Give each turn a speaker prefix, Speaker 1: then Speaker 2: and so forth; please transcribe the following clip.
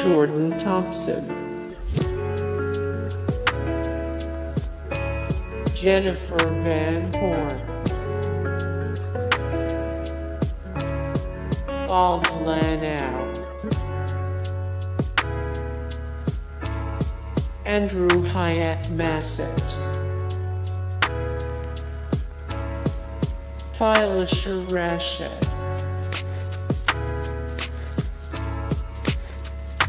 Speaker 1: Jordenn Thompson, Jennifer Van Horn, Paul Lanoue, Andrew Hyatt Masset, Phylicia Rashad,